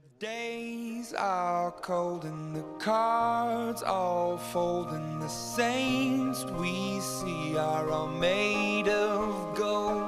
the days are cold and the cards all fold and the saints we see are all made of gold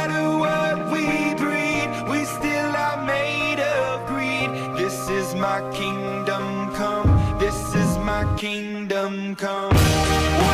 kingdom come.